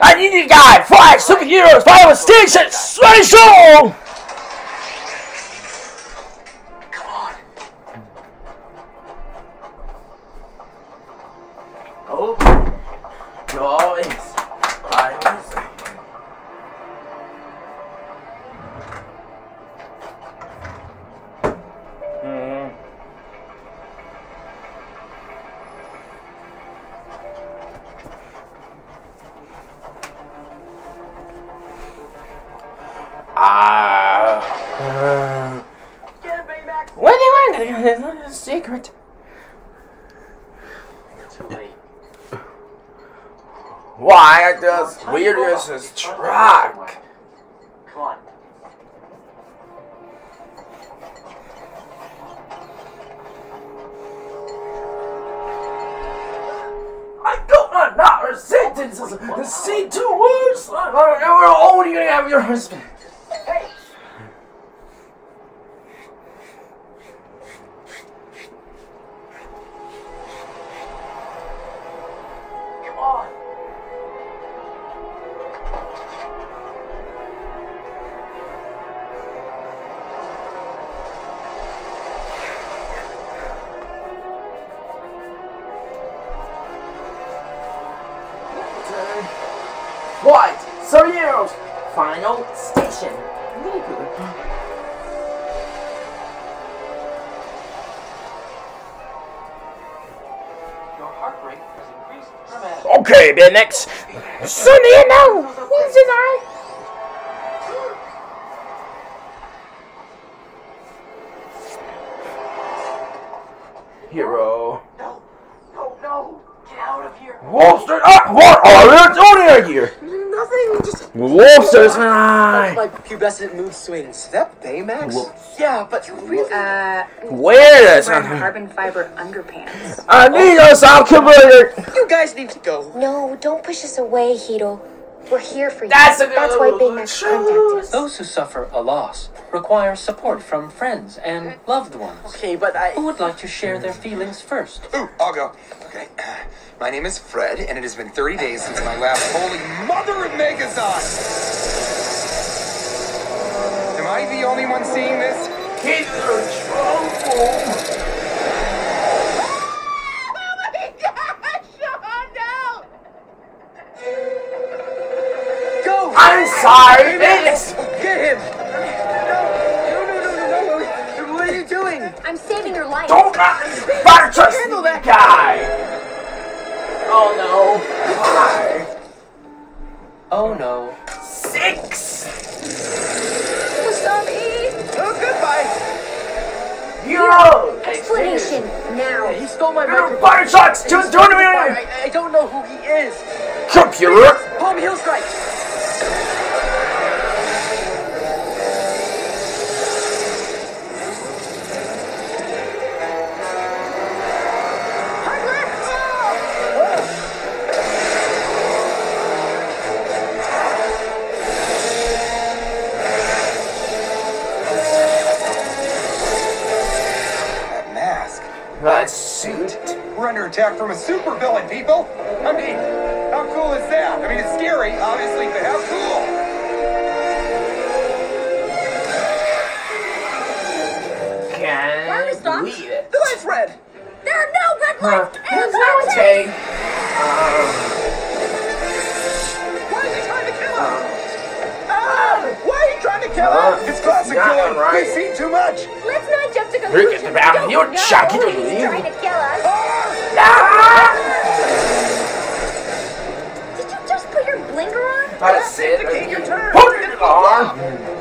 I need you guys, five superheroes, five station special! Come What do you want? It's not a secret. Why does weirdness is track? Come on. I don't want not a sentence. See two words. We're only gonna have your husband. Final station. Your heart rate has increased dramatically. Okay, then next. Sonny, you know. Who's in I? Hero. No. No, no. Get out of here. Wolfster. Ah, what are you doing here? Nothing. Just Wolfster's eye. my pubescent mood swings. Is that Baymax? Whoa. Yeah, but really. Uh, Where is wearing it? carbon fiber underpants. I need a sound converter. You guys need to go. No, don't push us away, Hiro. We're here for you. That's a That's why Baymax contacted us. Those who suffer a loss require support from friends and loved ones. Okay, but I. Who would like to share their feelings first? Ooh, I'll go. Okay. Uh, my name is Fred, and it has been 30 days since my last holy mother of Megazord! Am I the only one seeing this? He's in trouble. I'm sorry. It's Get him! No! No, no, no, no, no! What are you doing? I'm saving your life. don't not fire trust Handle that that guy. Oh no. Five, Oh no. six. Oh, goodbye! Hero. Explanation now. He stole my Little microphone. fire shots. Just doing it. I, I don't know who he is. Computer. Palm Hill Strike! Attack from a supervillain, people! I mean, how cool is that? I mean, it's scary, obviously, but how cool? Can Why are we stopped? believe it. The light's red! There are no red Huh. lights in the Okay. Um, Why is he trying to kill us? Ah! Why are you trying to kill Uh, us? It's classic Yeah, villain! right. We've seen too much! Let's not jump to Look at conclusions. the we back. don't You're know shocking to who's trying to kill us. ah! Did you just put your blinker on? That's it. Indicate your turn. Put it on.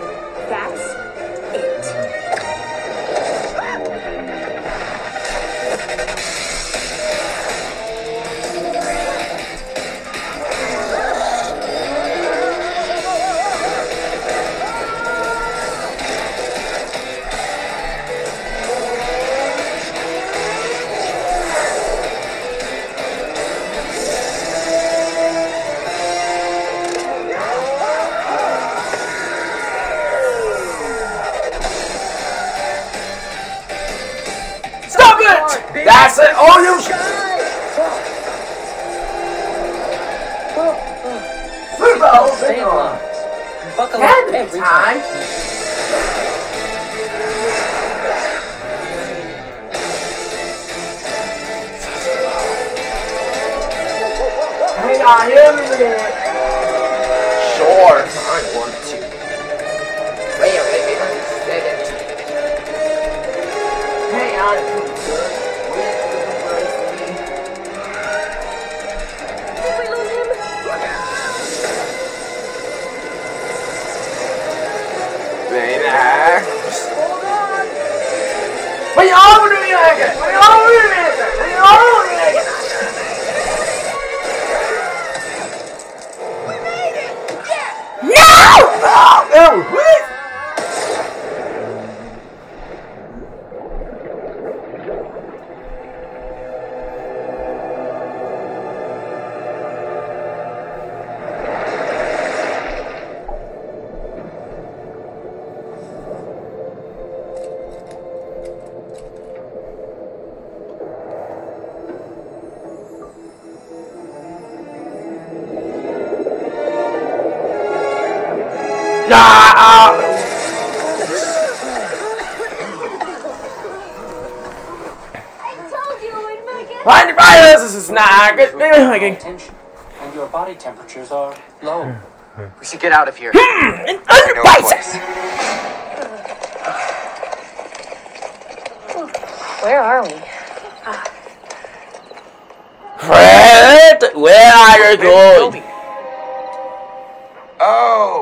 Oh, Save no. Buckle up time. Relax. Hold on. What y'all doing like it? What y'all doing like it? What y'all doing like it? No! Oh, Nah! I told you it would make it. Find virus! This is not good. Okay. Tension, and your body temperatures are low. We should get out of here. An I know a underbite! Where are we? Fred, where are you going? Oh,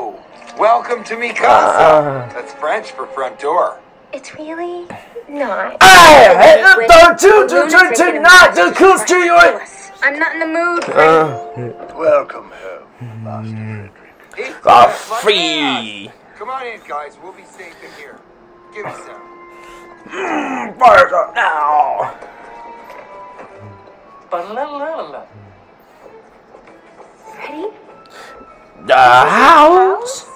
welcome to mi casa. Uh. That's French for front door. It's really not. Hey, With don't you to lunatic to in a not to close to your. I'm not in the mood. Uh, Welcome home, Master Frederick. It's ah, free. Come on in, guys. We'll be safe in here. Give me some. Burger now. Ba-la-la-la-la. Ready? The house.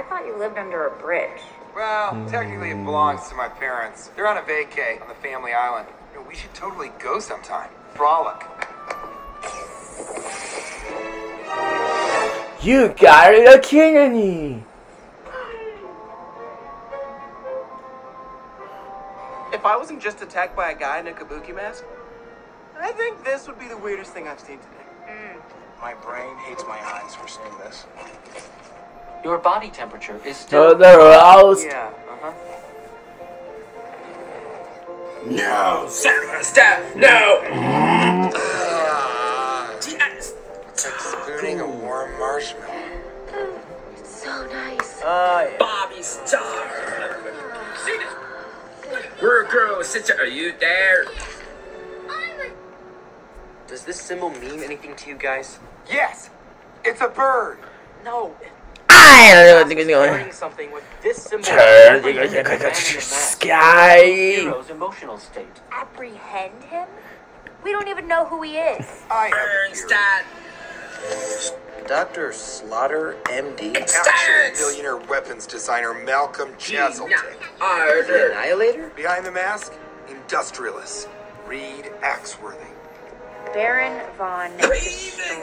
I thought you lived under a bridge. Well, technically it belongs to my parents. They're on a vacay on the family island. You know, we should totally go sometime. Frolic. You got it, a Kennedy. If I wasn't just attacked by a guy in a kabuki mask, I think this would be the weirdest thing I've seen today. My brain hates my eyes for seeing this. Your body temperature is To still the house. Yeah, uh-huh. No, Sarah, stop. No. It's like spooning a warm marshmallow. It's so nice. Uh, yeah. Bobby Star. See this? Worker, sister, are you there? Does this symbol mean anything to you guys? Yes, it's a bird. No. I don't know what it's Learning going. something with this symbol. Turn Every the man in the mask. sky. hero's emotional state. Apprehend him? We don't even know who he is. I have. Bernstein. Dr. Slaughter, MD. Action billionaire weapons designer Malcolm Cheselton. The Arthur. Annihilator? Behind the mask, industrialist Reed Axworthy. Baron von Raven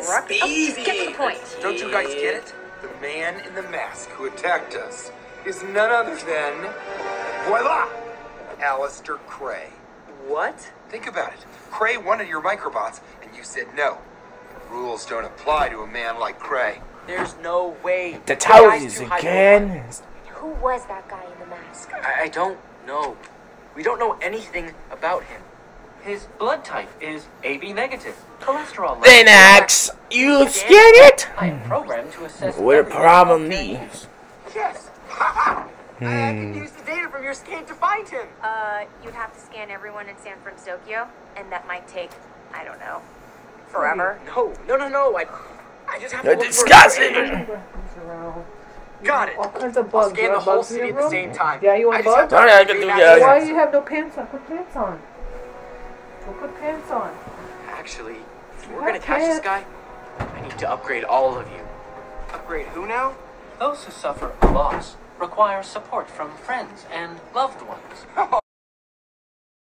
Struck. Oh, get to the point. Don't you guys get it? The man in the mask who attacked us is none other than voila, Alistair Krei. What? Think about it. Krei wanted your microbots, and you said no. The rules don't apply to a man like Krei. There's no way. The You guys toes too high again. Who was that guy in the mask? I, I don't know. We don't know anything about him. His blood type is AB negative. Cholesterol level. Then Axe, you get it? I am programmed to assess. What every probably. fair use. Yes. I can use the data from your scan to find him. Uh, you'd have to scan everyone in San Francisco, and that might take, I don't know, forever. No, no, no, no. I, I just have to You're look for- disgusting. Got it. All kinds of I'll bugs. scan the whole city at the same time. Yeah, you want I bugs? to Alright, I can do that that. Why do you have no pants on? Put pants on. Go put pants on. Actually, if we're gonna catch this guy, I need to upgrade all of you. Upgrade who now? Those who suffer a loss require support from friends and loved ones.